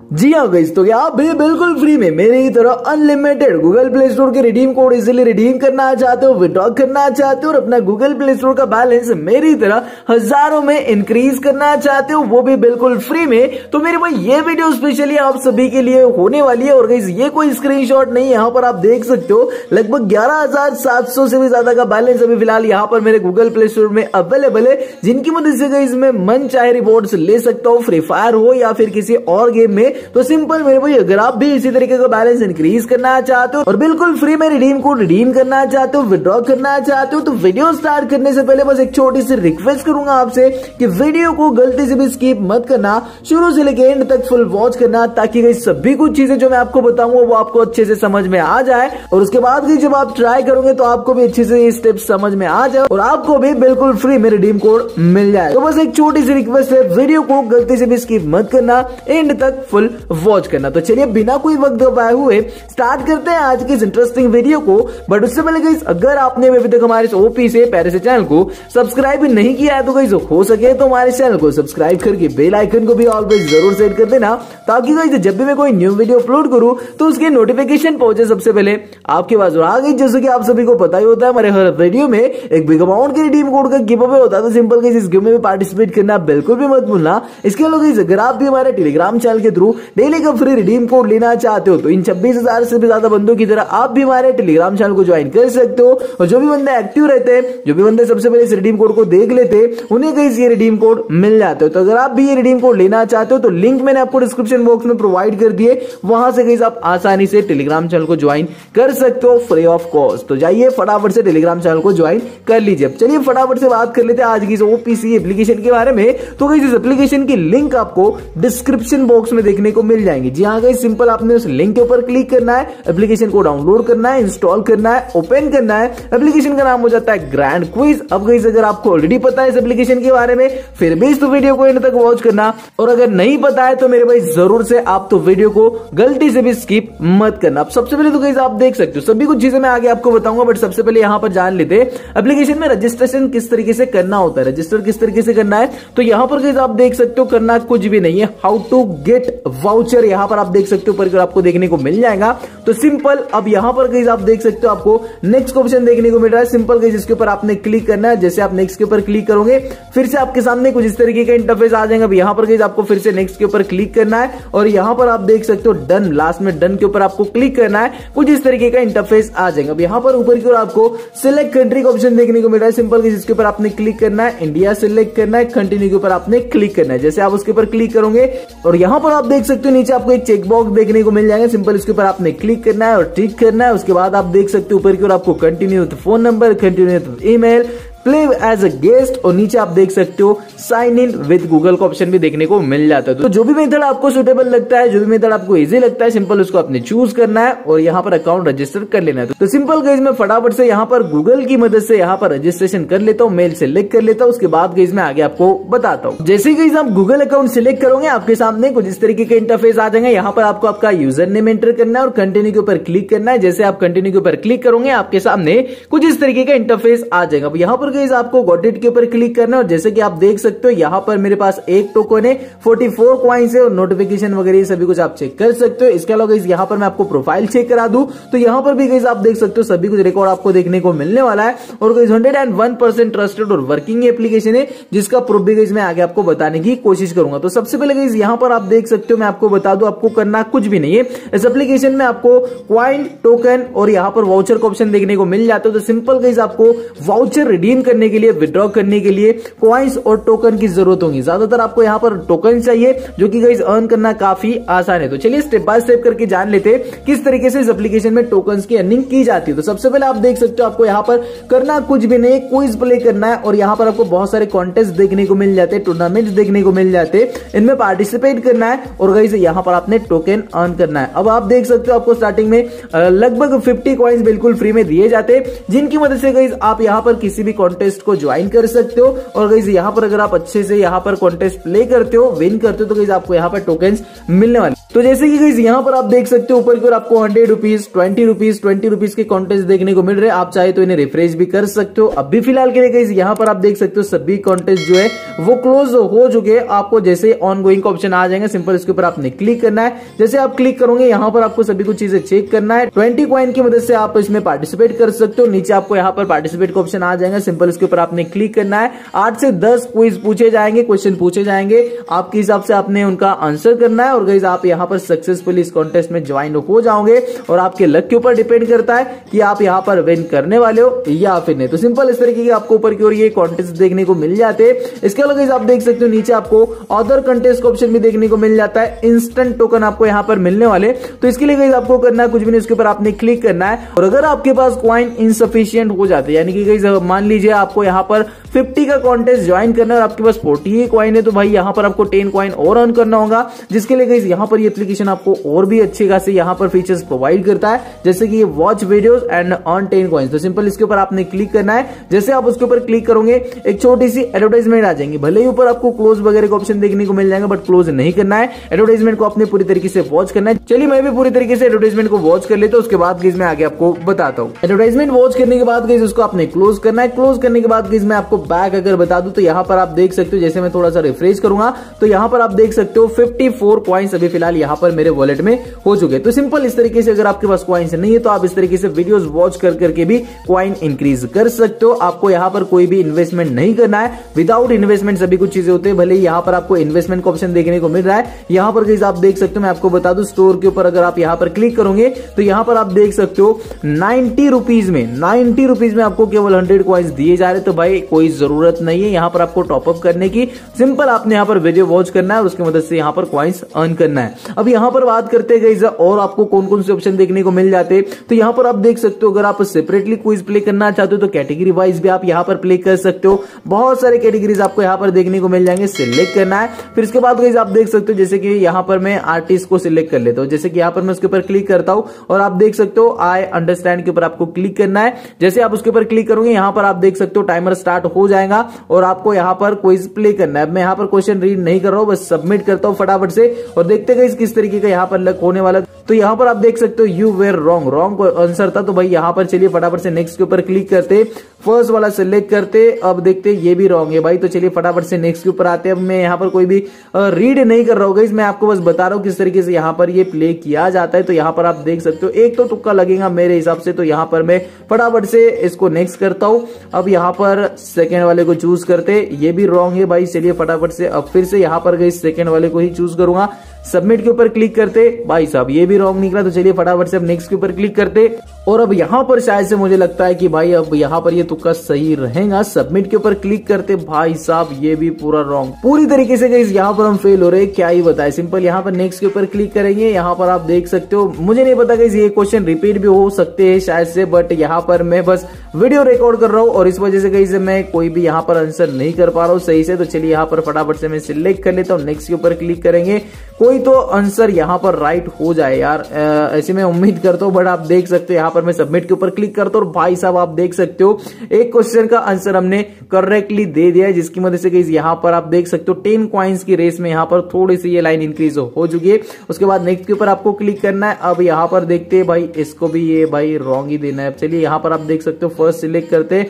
जी हाँ गई तो क्या आप भी बिल्कुल फ्री में मेरे ही तरह अनलिमिटेड गूगल प्ले स्टोर के रिडीम कोड इजिली रिडीम करना चाहते हो विड्रॉ करना चाहते हो और अपना गूगल प्ले स्टोर का बैलेंस मेरी तरह हज़ारों में इंक्रीज करना चाहते हो, वो भी बिल्कुल फ्री में। तो मेरे भाई, ये वीडियो स्पेशली आप सभी के लिए होने वाली है और गई ये कोई स्क्रीन नहीं यहाँ पर आप देख सकते हो, लगभग ग्यारह से भी ज़्यादा का बैलेंस अभी फ़िलहाल यहाँ पर मेरे गूगल प्ले स्टोर में अवेलेबल है, जिनकी मदद से गई मैं मन चाहे रिपोर्ट ले सकता हूँ फ्री फायर हो या फिर किसी और गेम में तो सिंपल मेरे भाई, अगर आप भी इसी तरीके का बैलेंस इंक्रीज करना चाहते हो और बिल्कुल फ्री में रिडीम कोड रिडीम करना चाहते हो विड्रॉ करना चाहते हो तो वीडियो स्टार्ट करने से पहले बस एक छोटी सी रिक्वेस्ट करूँगा आपसे कि वीडियो को गलती से भी स्किप मत करना, शुरू से लेकर एंड तक फुल वॉच करना, ताकि सभी कुछ चीज़ें जो मैं आपको बताऊँगा वो आपको अच्छे से समझ में आ जाए। और उसके बाद भी जब आप ट्राई करोगे तो आपको भी अच्छे से ये स्टेप समझ में आ जाए और आपको भी बिल्कुल फ्री में रिडीम कोड मिल जाए। तो बस एक छोटी सी रिक्वेस्ट है वीडियो को गलती से भी स्किप मत करना एंड तक फुल वॉच करना। तो चलिए, बिना कोई वक्त गवाए हुए स्टार्ट करते हैं आज की इस इंटरेस्टिंग वीडियो को। बट उससे पहले गई अगर आपने अभी तक हमारे ओपी से पैरे से चैनल को सब्सक्राइब नहीं किया है तो गई हो सके तो हमारे चैनल को सब्सक्राइब करके बेल आइकन को भी ऑलवेज ज़रूर सेट कर देना, ताकि गई जब भी मैं कोई न्यू वीडियो अपलोड करूँ तो उसके नोटिफिकेशन पहुँचे सबसे पहले आपके पास। आ गई जैसे कि आप सभी को पता ही होता है, हमारे हर वीडियो में एक बिग अमाउंट के रिडीम कोड का गिव अवे होता है तो सिंपल इस गेम में पार्टिसिपेट करना बिल्कुल भी मत भूलना। इसके अलावा अगर आप भी हमारे टेलीग्राम चैनल के थ्रू डेली का फ्री रिडीम कोड लेना चाहते हो तो इन छब्बीस हज़ार से भी ज़्यादा बंदों की तरह आप भी हमारे टेलीग्राम चैनल को ज्वाइन कर सकते हो। और जो भी बंदे एक्टिव रहते हैं, जो भी बंदे सबसे पहले इस रिडीम कोड को देख लेते उन्हें कहीं ये रिडीम कोड मिल जाते हो। तो अगर आप भी ये रिडीम कोड लेना चाहते हो तो लिंक मैंने आपको डिस्क्रिप्शन बॉक्स में प्रोवाइड कर दिए वहाँ से कहीं आप आसानी से टेलीग्राम चैनल को ज्वाइन कर सकते हो फ्री ऑफ़ कॉस्ट तो जाइए, फटाफट से टेलीग्राम चैनल को ज्वाइन कर लीजिए। चलिए, फटाफट से बात कर लेते हैं आज की ओपीसी एप्लीकेशन के बारे में। तो कहीं इस एप्लीकेशन की लिंक आपको डिस्क्रिप्शन बॉक्स में देखने को मिल जाएँगे। जी हाँ सिंपल आपने उस लिंक के ऊपर क्लिक करना है एप्लीकेशन को डाउनलोड करना है इंस्टॉल करना है ओपन करना है। एप्लीकेशन का नाम हो जाता है ग्रैंड क्विज अब गई अगर आपको ऑलरेडी पता है इस एप्लीकेशन के बारे में, फिर भी इस वीडियो को एंड तक वॉच करना। और अगर नहीं पता है तो मेरे भाई, ज़रूर से आप तो वीडियो को गलती से भी स्किप मत करना। अब सबसे पहले तो गई आप देख सकते हो, सभी कुछ चीज़ें मैं आगे आपको बताऊँगा बट सबसे पहले यहाँ पर जान लेते एप्लीकेशन में रजिस्ट्रेशन किस तरीके से करना होता है। रजिस्टर किस तरीके से करना है? तो यहाँ पर गई आप देख सकते हो, करना कुछ भी नहीं है। हाउ टू गेट वाउचर यहाँ पर आप देख सकते हो पर आपको देखने को मिल जाएगा। तो सिंपल अब यहाँ पर गई आप देख सकते हो आपको नेक्स्ट ऑप्शन देखने को मिल रहा है। सिंपल गई जिसके ऊपर आपने क्लिक करना है। जैसे आप नेक्स्ट के ऊपर क्लिक करोगे, फिर से आपके सामने कुछ इस तरीके का इंटरफेस आ जाएगा। यहाँ पर गई आपको फिर से नेक्स्ट के ऊपर क्लिक करना है और यहाँ पर आप देख सकते हो डन लास्ट में डन के ऊपर आपको क्लिक करना है। कुछ इस तरीके का इंटरफेस आ जाएगा। अब यहाँ पर ऊपर की ओर आपको सिलेक्ट कंट्री का ऑप्शन देखने को मिल रहा है। सिंपल जिसके ऊपर आपने क्लिक करना है। इंडिया सिलेक्ट करना है। कंटिन्यू के ऊपर आपने क्लिक करना है। जैसे आप उसके ऊपर क्लिक करोगे और यहाँ पर आप देख सकते हो, नीचे आपको एक चेकबॉक्स देखने को मिल जाएगा। सिंपल इसके ऊपर आपने क्लिक करना है और टिक करना है। उसके बाद आप देख सकते हो ऊपर की ओर आपको continue phone number continue email play as a guest और नीचे आप देख सकते हो साइन इन विद गूगल का ऑप्शन भी देखने को मिल जाता है। तो जो भी मेथड आपको सुटेबल लगता है, जो भी मेथड आपको इजी लगता है सिंपल उसको आपने चूज़ करना है और यहाँ पर अकाउंट रजिस्टर कर लेना है। तो सिंपल गेज में फटाफट से यहाँ पर गूगल की मदद से यहाँ पर रजिस्ट्रेशन कर लेता हूँ मेल सेलेक्ट कर लेता हूँ, उसके बाद गेज में आगे आपको बताता हूँ। जैसे गेज आप गूगल अकाउंट सिलेक्ट करोगे, आपके सामने कुछ इस तरीके के इंटरफेस आ जाएँगे। यहाँ पर आपको आपका यूज़र नेम एंटर करना है और कंटिन्यू के ऊपर क्लिक करना है। जैसे आप कंटिन्यू के ऊपर क्लिक करोगे, आपके सामने कुछ इस तरीके का इंटरफेस आ जाएगा। यहाँ पर गेज आपको गॉट के ऊपर क्लिक करना है और जैसे कि आप देख सकते हो, यहाँ पर मेरे पास एक टोकन है 44 कॉइन्स है और नोटिफिकेशन वगैरह सभी कुछ आप चेक कर सकते हो। इसके अलावा यहाँ पर मैं आपको प्रोफ़ाइल चेक करा दू। तो यहाँ पर भी गई आप देख सकते हो, सभी कुछ रिकॉर्ड आपको देखने को मिलने वाला है। और गई hundred and one percent trusted और वर्किंग एप्लीकेशन है, जिसका प्रूफ भी गई मैं आगे आपको बताने की कोशिश करूँगा। तो सबसे पहले गई यहाँ पर आप देख सकते हो, मैं आपको बता दू, आपको करना कुछ भी नहीं है। इस एप्लीकेशन में आपको क्वाइन टोकन और यहाँ पर वाउचर का ऑप्शन देखने को मिल जाता है। तो सिंपल गई आपको वाउचर रिडीम करने के लिए विद्रॉ करने के लिए क्वाइंस और टोकन की ज़रूरत होगी। ज़्यादातर आपको यहाँ पर टोकन चाहिए, जो कि गाइस अर्न करना काफ़ी आसान है। तो चलिए स्टेप बाय स्टेप करके जान लेते किस तरीके से इस एप्लीकेशन में टोकन की अर्निंग की जाती है। तो सबसे पहले आप देख सकते हो, आपको यहाँ पर करना कुछ भी नहीं क्विज प्ले करना है और यहाँ पर आपको बहुत सारे कॉन्टेस्ट देखने को मिल जाते हैं टूर्नामेंट देखने को मिल जाते हैं। इनमें पार्टिसिपेट करना है और गाइस यहाँ पर आपने टोकन अर्न करना है। अब आप देख सकते हो, आपको स्टार्टिंग में लगभग फिफ्टी कॉइन्स बिल्कुल फ्री में दिए जाते हैं, जिनकी मदद से गाइस आप यहाँ पर किसी भी कॉन्टेस्ट को ज्वाइन कर सकते हो। और गाइज़ यहाँ पर अगर आप अच्छे से यहाँ पर कॉन्टेस्ट प्ले करते हो विन करते हो तो गाइज़ आपको यहाँ पर टोकन मिलने वाले। तो जैसे कि गाइज़ यहाँ पर आप देख सकते हो, ऊपर की ओर आपको hundred rupees twenty rupees twenty rupees के कॉन्टेस्ट देखने को मिल रहे हैं। आप चाहे तो इन्हें रिफ्रेश भी कर सकते हो। अभी फ़िलहाल के लिए गाइज़ यहाँ पर आप देख सकते हो सभी कॉन्टेस्ट जो है, वो क्लोज हो चुके हैं। आपको जैसे ऑन गोइंग का ऑप्शन आ जाएगा सिंपल इसके ऊपर आपने क्लिक करना है। जैसे आप क्लिक करोगे, यहाँ पर आपको सभी कुछ चीज़ें चेक करना है। ट्वेंटी क्वाइन की मदद से आप इसमें पार्टिसिपेट कर सकते हो। नीचे आपको यहाँ पर पार्टिसिपेट का ऑप्शन आ जाएगा। सिंपल इसके ऊपर आपने क्लिक करना है। आठ से दस क्विज पूछे जाएँगे क्वेश्चन पूछे जाएँगे। आपके हिसाब से आपने उनका आंसर करना है। और गाइज़ आप यहाँ पर सक्सेसफुली इस कॉन्टेस्ट में ज्वाइन हो जाओगे और आपके लक के ऊपर डिपेंड करता है कि आप यहाँ पर विन करने वाले हो या फिर नहीं। तो सिंपल इस तरीके की आपको ऊपर की ओर ये कॉन्टेस्ट देखने को मिल जाते इसके अलावा आप देख सकते हो नीचे आपको अदर कंटेस्ट का ऑप्शन भी देखने को मिल जाता है। इंस्टेंट टोकन आपको यहाँ पर मिलने वाले। तो इसके लिए गई आपको करना है, कुछ भी नहीं, उसके ऊपर आपने क्लिक करना है। और अगर आपके पास क्वाइन इनसफिशियंट हो जाते, यानी कि मान लीजिए आपको यहाँ पर 50 का कॉन्टेस्ट ज्वाइन करना है और आपके पास 40 क्वाइन है तो भाई यहाँ पर आपको टेन क्वाइन और अर्न करना होगा। जिसके लिए गई यहाँ पर ये एप्लीकेशन आपको और भी अच्छे खासे यहाँ पर फीचर्स प्रोवाइड करता है, जैसे कि ये watch videos and earn ten coins तो सिंपल इसके ऊपर आपने क्लिक करना है। जैसे आप उसके ऊपर क्लिक करोगे, एक छोटी सी एडवर्टाइजमेंट आ जाएँगे। भले ही ऊपर आपको क्लोज वगैरह का ऑप्शन देखने को मिल जाएगा बट क्लोज नहीं करना है। एडवर्टाइजमेंट को आपने पूरी तरीके से वॉच करना है। चलिए मैं भी पूरी तरीके से एडवर्टाइजमेंट को वॉच कर लेता हूँ, उसके बाद मैं आगे आपको बताता हूँ। एडवर्टाइजमेंट वॉच करने के बाद उसको आपने क्लोज करना है। क्लोज करने के बाद मैं आपको बैक अगर बता दूँ तो यहाँ पर आप देख सकते हो, जैसे मैं थोड़ा सा रिफ्रेश करूँगा तो यहाँ पर आप देख सकते हो 54 फोर अभी फ़िलहाल यहाँ पर मेरे वॉलेट में हो चुके तो सिंपल इस तरीके से अगर आपके पास क्वाइंस नहीं है तो आप इस तरीके से वीडियोस वॉच कर करके भी क्वाइन इंक्रीज कर सकते हो। आपको यहाँ पर कोई भी इन्वेस्टमेंट नहीं करना है। विदाउट इन्वेस्टमेंट सभी कुछ चीज़ें होती है। भले यहाँ पर आपको इन्वेस्टमेंट का ऑप्शन देखने को मिल रहा है। यहाँ पर आप देख सकते हो, मैं आपको बता दू स्टोर के ऊपर अगर आप यहाँ पर क्लिक करोगे तो यहाँ पर आप देख सकते हो नाइनटी रुपीज़ में नाइनटी रुपीज़ में आपको केवल हंड्रेड क्वाइंस दिए जा रहे तो भाई, कोई ज़रूरत नहीं है यहाँ पर आपको टॉपअप करने की सिंपल आपने यहाँ पर वीडियो वॉच करना है और उसकी मदद से यहाँ पर क्वाइंस अर्न करना है अब यहाँ पर बात करते हैं और आपको कौन कौन से ऑप्शन देखने को मिल जाते तो यहाँ पर आप देख सकते हो अगर आप सेपरेटली क्विज प्ले करना चाहते हो तो कैटेगरी वाइज भी आप यहाँ पर प्ले कर सकते हो बहुत सारे कैटेगरीज आपको यहाँ पर देखने को मिल जाएँगे सिलेक्ट करना है फिर इसके बाद आप देख सकते हो जैसे कि यहाँ पर मैं आर्टिस्ट को सिलेक्ट कर लेता हूँ जैसे कि यहाँ पर मैं उसके ऊपर क्लिक करता हूँ और आप देख सकते हो आई अंडरस्टैंड के ऊपर आपको क्लिक करना है जैसे आप उसके ऊपर क्लिक करोगे यहाँ पर आप देख सकते हो टाइमर स्टार्ट हो जाएगा और आपको यहाँ पर क्विज प्ले करना है। मैं यहाँ पर क्वेश्चन रीड नहीं कर रहा हूँ, बस सबमिट करता हूँ फटाफट से और देखते गए किस तरीके का यहाँ पर लक होने वाला तो यहाँ पर आप देख सकते हो you were wrong wrong answer था तो भाई यहाँ पर चलिए फटाफट से नेक्स्ट के ऊपर क्लिक करते फ़र्स्ट वाला सिलेक्ट करते अब देखते ये भी रॉन्ग है भाई। तो चलिए फटाफट से नेक्स्ट के ऊपर आते अब मैं यहाँ पर कोई भी रीड नहीं कर रहा हूँ मैं आपको बस बता रहा हूँ किस तरीके से यहाँ पर ये प्ले किया जाता है। तो यहाँ पर आप देख सकते हो, एक तो तुक्का लगेगा मेरे हिसाब से तो यहाँ पर मैं फटाफट से इसको नेक्स्ट करता हूँ। अब यहाँ पर सेकेंड वाले को चूज़ करते ये भी रॉन्ग है भाई। चलिए फटाफट से, अब फिर से यहाँ पर गई सेकेंड वाले को ही चूज़ करूँगा। सबमिट के ऊपर क्लिक करते। भाई साहब, ये भी रॉन्ग निकला तो चलिए फटाफट से अब नेक्स्ट के ऊपर क्लिक करते। और अब यहाँ पर शायद से मुझे लगता है कि भाई, अब यहाँ पर ये तुक्का सही रहेगा। सबमिट के ऊपर क्लिक करते भाई साहब, ये भी पूरा रॉन्ग पूरी तरीके से गई यहाँ पर हम फेल हो रहे क्या ही बताए सिंपल यहाँ पर नेक्स्ट के ऊपर क्लिक करेंगे। यहाँ पर आप देख सकते हो। मुझे नहीं पता कि ये क्वेश्चन रिपीट भी हो सकते हैं शायद से बट यहाँ पर मैं बस वीडियो रिकॉर्ड कर रहा हूँ और इस वजह से कहीं मैं कोई भी यहाँ पर आंसर नहीं कर पा रहा हूँ सही से। तो चलिए यहाँ पर फटाफट से मैं सिलेक्ट कर लेता हूँ। नेक्स्ट के ऊपर क्लिक करेंगे। कोई तो आंसर यहाँ पर राइट हो जाए यार। ऐसे मैं उम्मीद करता हूँ बट आप देख सकते हो यहाँ पर मैं सबमिट के ऊपर क्लिक करता हूँ और भाई साहब, आप देख सकते हो, एक क्वेश्चन का आंसर हमने करेक्टली दे दिया है, जिसकी मदद से यहाँ पर आप देख सकते हो टेन क्वाइंस की रेस में यहाँ पर थोड़ी सी ये लाइन इंक्रीज हो चुकी है। उसके बाद नेक्स्ट के ऊपर आपको क्लिक करना है। अब यहाँ पर देखते हैं भाई, इसको भी ये भाई रॉन्ग ही देना है। चलिए, यहाँ पर आप देख सकते हो फ़र्स्ट सिलेक्ट करते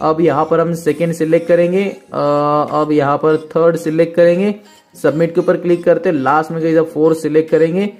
अब यहाँ पर हम सेकेंड सिलेक्ट करेंगे। अब यहाँ पर थर्ड सिलेक्ट करेंगे। सबमिट के ऊपर क्लिक करते लास्ट में कहीं फोर सिलेक्ट करेंगे।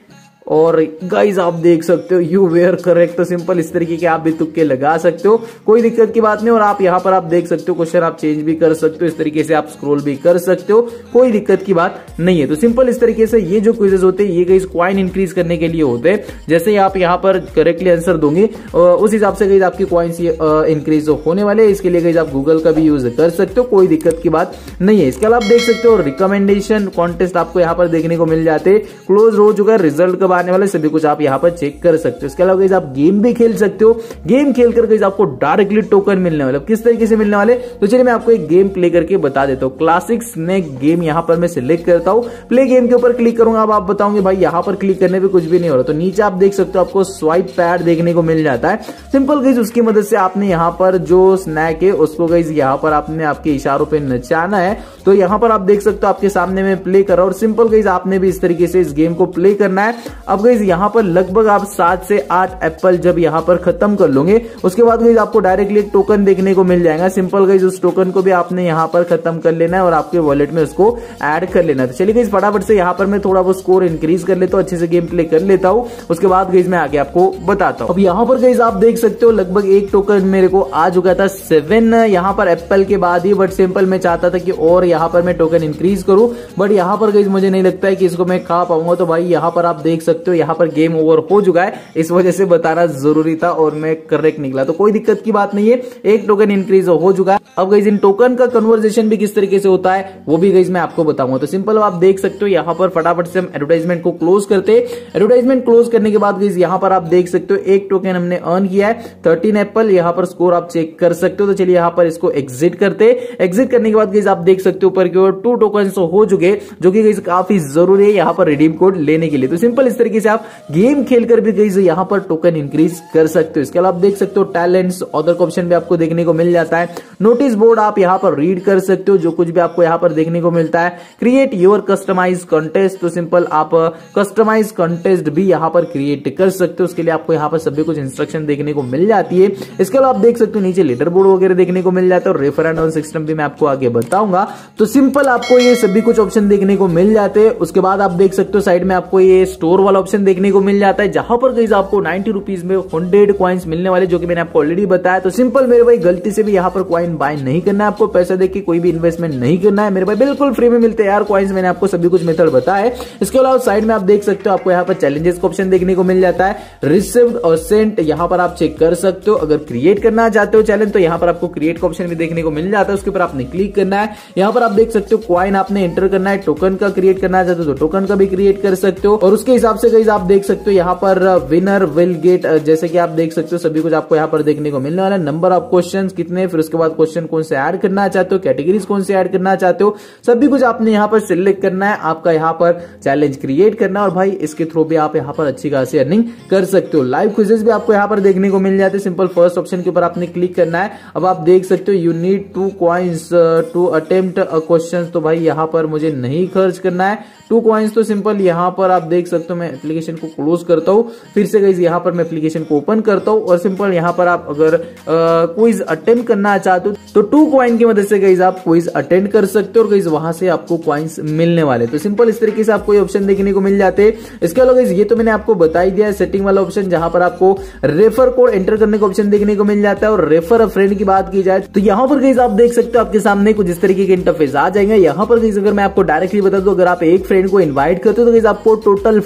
और गाइज़ आप देख सकते हो यू वेयर करेक्ट तो सिंपल इस तरीके के आप भी तुक्के लगा सकते हो। कोई दिक्कत की बात नहीं, और आप यहाँ पर आप देख सकते हो क्वेश्चन आप चेंज भी कर सकते हो, इस तरीके से आप स्क्रोल भी कर सकते हो। कोई दिक्कत की बात नहीं है। तो सिंपल इस तरीके से ये जो क्विजेज होते हैं, ये कहीं क्वाइन इंक्रीज करने के लिए होते हैं। जैसे आप यहाँ पर करेक्टली आंसर दोगे उस हिसाब से कहीं आपकी क्वाइंस इंक्रीज होने वाले इसके लिए कहीं आप गूगल का भी यूज़ कर सकते हो, कोई दिक्कत की बात नहीं है। इसके अलावा आप देख सकते हो रिकमेंडेशन कॉन्टेस्ट आपको यहाँ पर देखने को मिल जाते क्लोज हो चुका है रिज़ल्ट का आने वाले सभी कुछ आप यहाँ पर चेक कर सकते हो। इसके अलावा आप गेम भी खेल सकते हो। गेम खेल कर आपको डायरेक्टली टोकन मिलने वाले। किस तरीके से मिलने वाले? तो चलिए मैं आपको एक गेम प्ले करके बता देता हूँ। क्लासिक स्नेक गेम यहाँ पर मैं सिलेक्ट करता हूँ। प्ले गेम के ऊपर क्लिक करूँगा। अब आप बताओगे, भाई, यहाँ पर क्लिक करने पर कुछ भी नहीं हो रहा। तो नीचे आप देख सकते हो, आपको स्वाइप पैड देखने को मिल जाता है। सिंपल गाइज़ उसकी मदद से आपने यहाँ पर जो स्नैक है, उसको गाइज़ यहाँ पर आपने आपके इशारों पर नचाना है। तो यहाँ पर आप देख सकते हो, आपके सामने में प्ले कर रहा और सिंपल गाइज़ आपने भी इस तरीके से इस गेम को प्ले करना है। अब गाइज़ यहाँ पर लगभग आप सात से आठ एप्पल जब यहाँ पर खत्म कर लोगे, उसके बाद गाइज़ आपको डायरेक्टली एक टोकन देखने को मिल जाएगा। सिंपल गाइज़ उस टोकन को भी आपने यहाँ पर खत्म कर लेना है और आपके वॉलेट में उसको एड कर लेना है। तो चलिए गाइज़ फटाफट से यहाँ पर मैं थोड़ा वो स्कोर इंक्रीज कर लेता हूँ, अच्छे से गेम प्ले कर लेता हूँ। उसके बाद गाइज़ मैं आगे आपको बताता हूँ। अब यहाँ पर गाइज़ आप देख सकते हो, लगभग एक टोकन मेरे को आ चुका था सेवन यहाँ पर एप्पल के बाद ही बट सिंपल मैं चाहता था कि और यहाँ पर मैं टोकन इंक्रीज करूँ। बट यहाँ पर गई मुझे नहीं लगता है कि इसको मैं खा पाऊँगा। तो भाई, यहाँ पर आप देख सकते हो, यहाँ पर गेम ओवर हो चुका है। इस वजह से बताना ज़रूरी था और मैं करेक्ट निकला। तो कोई दिक्कत की बात नहीं है, एक टोकन इंक्रीज हो चुका है। अब गई इन टोकन का कन्वर्जेशन भी किस तरीके से होता है, वो भी गई मैं आपको बताऊँगा। तो सिंपल आप देख सकते हो, यहाँ पर फटाफट से हम एडवर्टाइजमेंट को क्लोज करते एडवर्टाइजमेंट क्लोज करने के बाद गई यहाँ पर आप देख सकते हो, एक टोकन हमने अर्न किया है थर्टीन एप्पल यहाँ पर स्कोर आप चेक कर सकते हो। तो चलिए यहाँ पर इसको एग्जिट करते एग्जिट करने के बाद गई आप देख सकते हो, ऊपर की ओर टू टोकन हो चुके जो कि काफ़ी ज़रूरी है यहाँ पर रिडीम कोड लेने के लिए। तो सिंपल इस तरीके से आप गेम खेलकर भी गई यहाँ पर टोकन इंक्रीज कर सकते हो। इसके अलावा आप देख सकते हो टैलेंट्स ऑदर ऑप्शन भी आपको देखने को मिल जाता है। नोटिस बोर्ड आप यहाँ पर रीड कर सकते हो, जो कुछ भी आपको यहाँ पर देखने को मिलता है। क्रिएट योर कस्टमाइज कंटेस्ट तो सिंपल आप कस्टमाइज कंटेस्ट भी यहाँ पर क्रिएट कर सकते हो। उसके लिए आपको यहाँ पर सभी कुछ इंस्ट्रक्शन देखने को मिल जाती है। इसके अलावा आप देख सकते हो नीचे लीडर बोर्ड वगैरह देखने को मिल जाता है, और रेफर एंड सिस्टम भी मैं आपको आगे बताऊँगा। तो सिंपल आपको ये सभी कुछ ऑप्शन देखने को मिल जाते हैं। उसके बाद आप देख सकते हो साइड में आपको ये स्टोर वाला ऑप्शन देखने को मिल जाता है, जहाँ पर गई आपको नाइनटी रुपीज़ में हंड्रेड क्वाइंस मिलने वाले, जो कि मैंने आपको ऑलरेडी बताया। तो सिंपल मेरे भाई, गलती से भी यहाँ पर क्वाइन बाय नहीं करना है आपको, पैसा देख के कोई भी इन्वेस्टमेंट नहीं करना है। मेरे भाई, बिल्कुल फ्री में मिलते यार क्वाइंस मैंने आपको सभी कुछ मेथड बताया इसके अलावा साइड में आप देख सकते हो, आपको यहाँ पर चैलेंजेस का ऑप्शन देखने को मिल जाता है। रिसिव और सेंट यहाँ पर आप चेक कर सकते हो। अगर क्रिएट करना चाहते हो चैलेंज तो यहाँ पर आपको क्रिएट का ऑप्शन भी देखने को मिल जाता है। उसके ऊपर आपने क्लिक करना है। यहाँ पर आप देख सकते हो क्वाइन आपने एंटर करना है टोकन का क्रिएट करना चाहते हो तो टोकन का भी क्रिएट कर सकते हो। और उसके हिसाब से कहीं आप देख सकते हो यहाँ पर विनर विल गेट जैसे कि आप देख सकते हो, सभी कुछ आपको यहाँ पर देखने को मिलने वाला है। नंबर ऑफ़ क्वेश्चन कितने फिर उसके बाद क्वेश्चन कौन से ऐड करना चाहते हो कैटेगरीज कौन से ऐड करना चाहते हो, सभी कुछ आपने यहाँ पर सिलेक्ट करना है। आपका यहाँ पर चैलेंज क्रिएट करना है और भाई, इसके थ्रू भी आप यहाँ पर अच्छी खासी अर्निंग कर सकते हो। लाइव क्विजेस भी आपको यहाँ पर देखने को मिल जाते हैं। सिंपल फ़र्स्ट ऑप्शन के ऊपर आपने क्लिक करना है। अब आप देख सकते हो you need to coins to attempt question तो भाई, यहाँ पर मुझे नहीं खर्च करना है। टू क्वाइंस तो सिंपल यहाँ पर आप देख सकते हो, मैं एप्लीकेशन को क्लोज करता हूँ। फिर से गई यहाँ पर मैं एप्लीकेशन को ओपन करता हूँ और सिंपल यहाँ पर आप अगर क्विज अटेम्प्ट करना चाहते हो तो टू क्वाइन की मदद से गई आप क्विज अटेंड कर सकते हो और गई वहाँ से आपको क्वाइंस मिलने वाले तो सिंपल इस तरीके से आपको ये ऑप्शन देखने को मिल जाते हैं। इसके अलावा ये तो मैंने आपको बता ही दिया है सेटिंग वाला ऑप्शन जहाँ पर आपको रेफर कोड एंटर करने का ऑप्शन देखने को मिल जाता है और रेफर अ फ्रेंड की बात की जाए तो यहाँ पर गई आप देख सकते हो आपके सामने कुछ इस तरीके के इंटरफेस आ जाएँगे। यहाँ पर गई अगर मैं आपको डायरेक्टली बता दू, अगर आप एक फ्रेंड को इन्वाइट करते हो तो गई आपको टोटल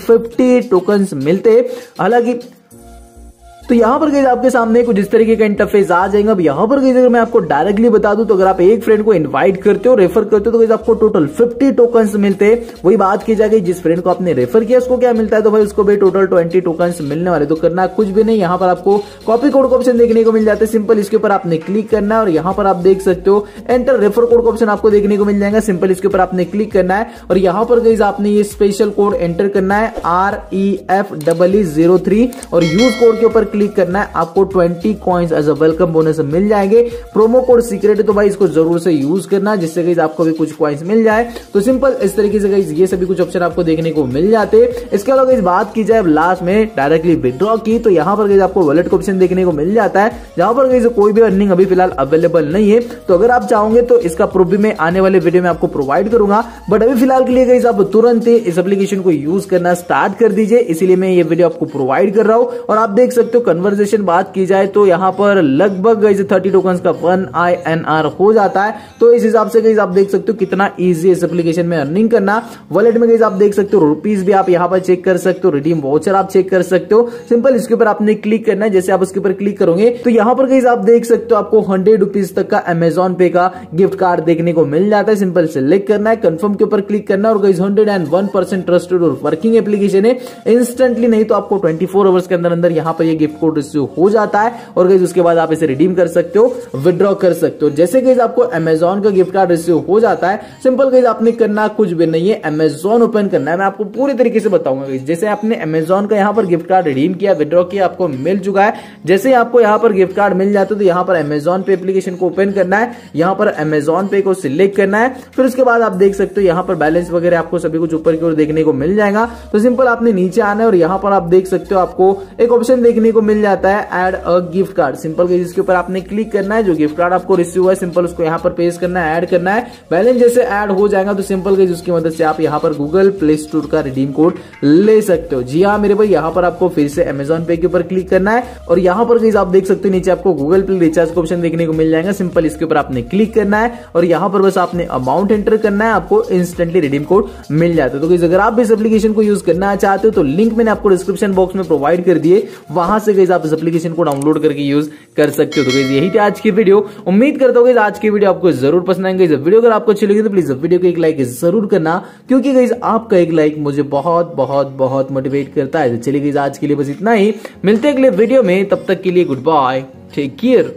टोकन मिलते। हालाँकि तो यहाँ पर गई आपके सामने कुछ इस तरीके का इंटरफेस आ जाएगा। अब यहाँ पर गई अगर मैं आपको डायरेक्टली बता दूँ तो अगर आप एक फ्रेंड को इन्वाइट करते हो रेफर करते हो तो आपको टोटल 50 टोकन मिलते हैं। वही बात की जाएगी, जिस फ्रेंड को आपने रेफर किया, उसको क्या मिलता है? तो भाई, उसको भी टोटल ट्वेंटी टोकन मिलने वाले। तो करना कुछ भी नहीं, यहाँ पर आपको कॉपी कोड का ऑप्शन देखने को मिल जाता है। सिंपल इसके ऊपर आपने क्लिक करना है और यहाँ पर आप देख सकते हो एंटर रेफर कोड का ऑप्शन आपको देखने को मिल जाएगा। सिंपल इसके ऊपर आपने क्लिक करना है और यहाँ पर गई आपने ये स्पेशल कोड एंटर करना है R E F double zero three और यूज़ कोड के ऊपर क्लिक करना है, आपको twenty coins as a welcome bonus मिल जाएँगे। प्रोमो कोड सीक्रेट है तो भाई इसको ज़रूर से यूज़ करना, जिससे गई आपको भी कुछ कॉइन्स मिल जाए। तो सिंपल इस तरीके से ये सभी कुछ ऑप्शन आपको देखने को मिल जाते इसके अलावा इस बात की जाए लास्ट में डायरेक्टली विद्रॉ की तो यहाँ पर आपको वॉलेट का ऑप्शन देखने को मिल जाता है। जहाँ पर कोई भी अर्निंग अभी फ़िलहाल अवेलेबल नहीं है। तो अगर आप चाहोगे तो इसका प्रूफ भी मैं आने वाले वीडियो में आपको प्रोवाइड करूँगा। बट अभी फ़िलहाल के लिए गई आप तुरंत इस एप्लीकेशन को यूज़ करना स्टार्ट कर दीजिए। इसीलिए मैं ये वीडियो आपको प्रोवाइड कर रहा हूँ। और आप देख सकते हो कन्वर्जेशन बात की जाए तो यहाँ पर लगभग गई थर्टी टोकन का वन आई एन आर हो जाता है। तो इस हिसाब से आप देख सकते हो कितना ईजी इस एप्लीकेशन में अर्निंग करना। वॉलेट में आप देख सकते हो रुपीज़ भी आप यहाँ पर चेक कर सकते हो रिडीम वाउचर आप चेक कर सकते हो। सिंपल इसके ऊपर आपने क्लिक करना है। जैसे आप उसके ऊपर क्लिक करोगे तो यहाँ पर गई आप देख सकते हो आपको हंड्रेड रुपीज़ तक का अमेजोन पे का गिफ्ट कार्ड देखने को मिल जाता है। सिंपल सेलेक्ट करना है कंफर्म के ऊपर क्लिक करना और गई hundred and one percent trusted और वर्किंग एप्लीकेशन है। इंस्टेंटली नहीं तो आपको ट्वेंटी फोर आवर्स के अंदर अंदर यहाँ पर ये गिफ्ट कोड रिसीव हो जाता है और गई उसके बाद आप इसे रिडीम कर सकते हो विद्रॉ कर सकते हो। जैसे गई आपको अमेजोन का गिफ्ट कार्ड रिसीव हो जाता है सिंपल गई आपने करना कुछ भी नहीं है अमेजोन ओपन करना है। मैं आपको पूरी तरीके से बताऊँगा जैसे आपने अमेजोन का यहाँ पर गिफ्ट कार्ड रिडीम किया विद्रॉ किया, आपको मिल चुका है। जैसे आपको यहाँ पर गिफ्ट कार्ड मिल जाता है तो यहाँ पर अमेजोन पे एप्लीकेशन को ओपन करना है, यहाँ पर अमेजोन पे को सिलेक्ट करना है। फिर उसके बाद आप देख सकते हो, यहाँ पर बैलेंस वगैरह आपको सभी कुछ ऊपर की ओर देखने को मिल जाएगा। तो सिंपल आपने नीचे आना है और यहाँ पर आप देख सकते हो, आपको एक ऑप्शन देखने को मिल जाता है add a gift card simple इसके ऊपर आपने क्लिक करना है, जो गिफ्ट कार्ड आपको रिसीव हुआ है सिंपल उसको यहाँ पर पेश करना है एड करना है. बैलेंस जैसे एड हो जाएगा तो सिंपल गई उसकी मदद से आप यहाँ पर गूगल प्ले स्टोर का रिडीम कोड ले सकते हो. जी हाँ मेरे भाई, यहाँ पर आपको फिर से अमेजोन पे के ऊपर क्लिक करना है. और यहाँ पर गई आप देख सकते हो, नीचे आपको गूगल पे रिचार्ज का ऑप्शन देखने को मिल जाएगा. सिंपल इसके ऊपर आपने क्लिक करना है. और यहाँ पर बस आपने अमाउंट एंटर करना है, आपको इंस्टेंटली रिडीम कोड मिल जाता है. तो अगर आप इस एप्लीकेशन को यूज़ करना चाहते हो तो लिंक मैंने आपको डिस्क्रिप्शन बॉक्स में प्रोवाइड कर दिए. वहाँ से गई आप इस एप्लीकेशन को डाउनलोड करके यूज़ कर सकते हो। तो यही थी आज की वीडियो उम्मीद करता हूँ आज की वीडियो आपको ज़रूर पसंद आएँगे। वीडियो अगर आपको अच्छी लगी तो प्लीज़ वीडियो को एक लाइक ज़रूर करना, क्योंकि गई आपका एक लाइक मुझे बहुत बहुत बहुत मोटिवेट करता है। तो चलिए गई आज के लिए बस इतना ही। मिलते अगले वीडियो में। तब तक के लिए गुड बाय टेक केयर